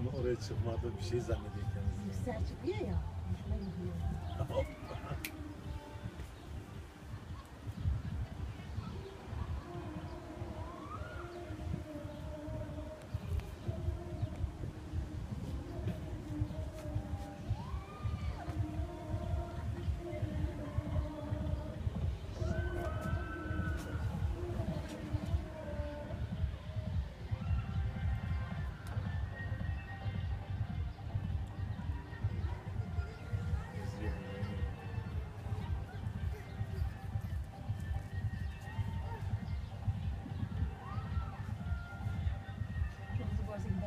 Onu oraya çıkmadı bir şey zannediyor kendisi. Yüksel çıkıyor ya.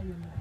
Ayun na.